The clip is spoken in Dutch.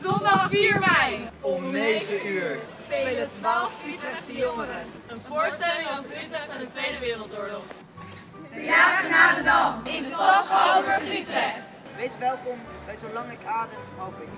Zondag 4 mei om 9 uur spelen 12 Utrechtse jongeren een voorstelling over Utrecht en de Tweede Wereldoorlog. Theater na de Dam in Stadschouwburg Utrecht. Wees welkom bij Zolang ik adem, hoop ik.